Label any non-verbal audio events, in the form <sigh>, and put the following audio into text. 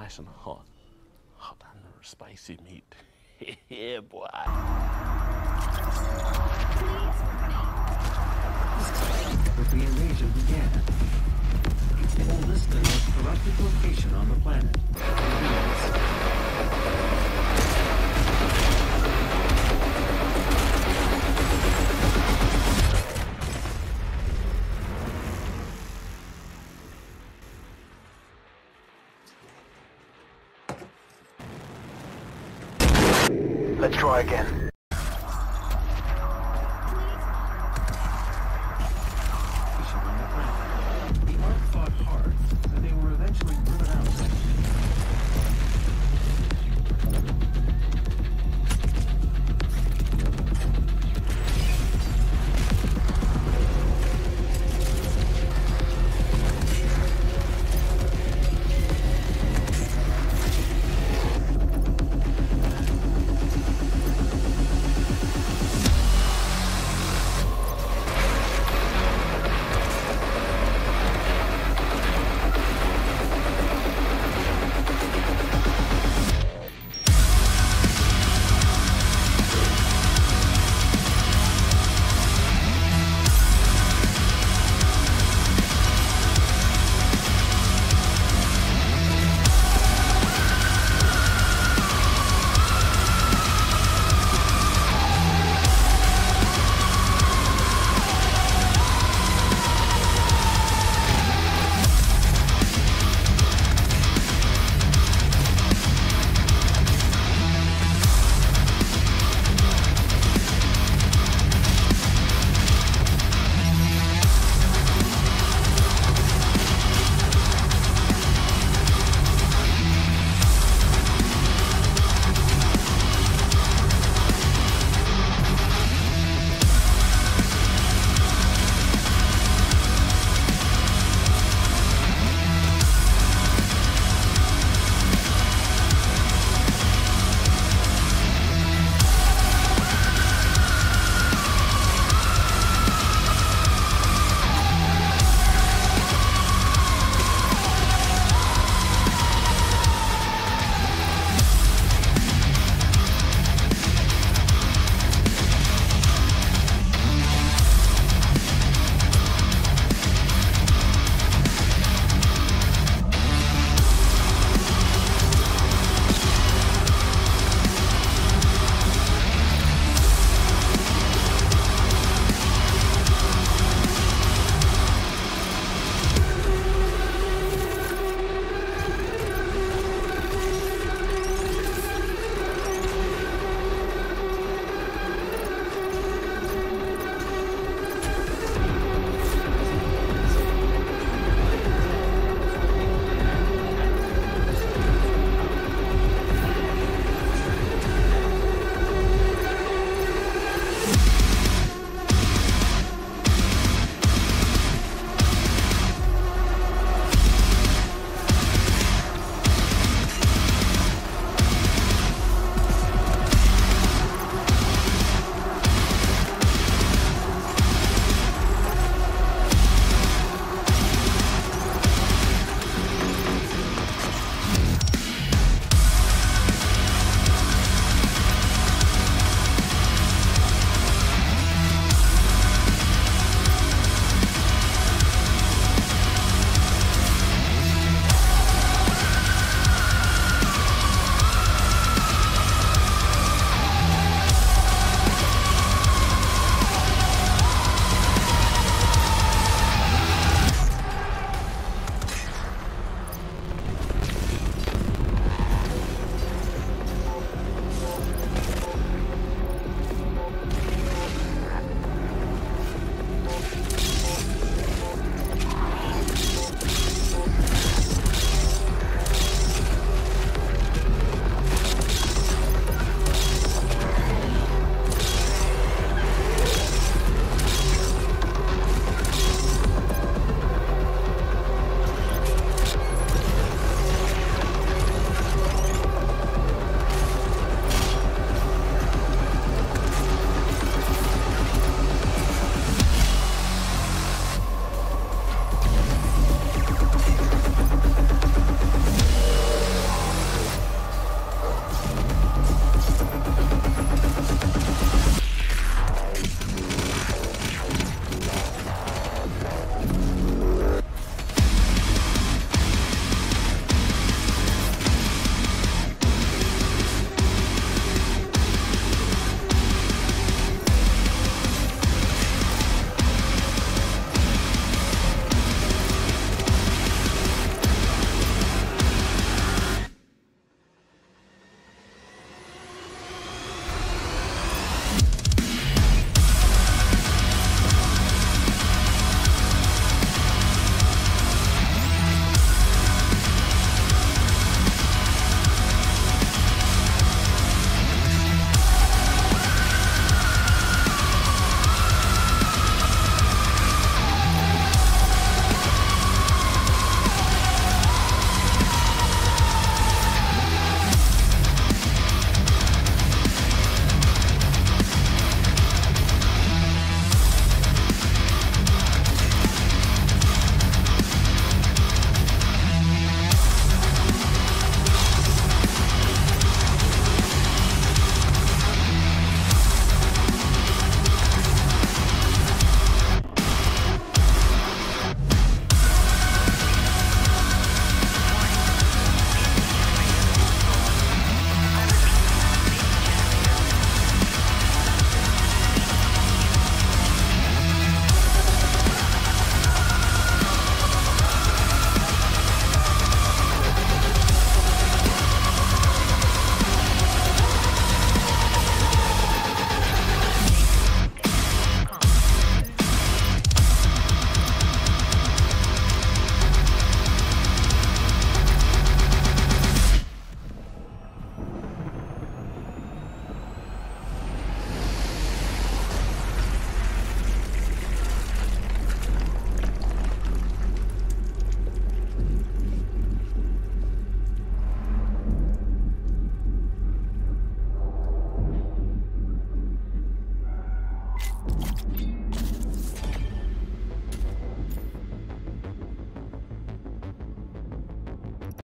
nice and hot. Oh, hot and spicy meat. <laughs> yeah, boy. The invasion began. Corrupted location on the planet. Let's try again.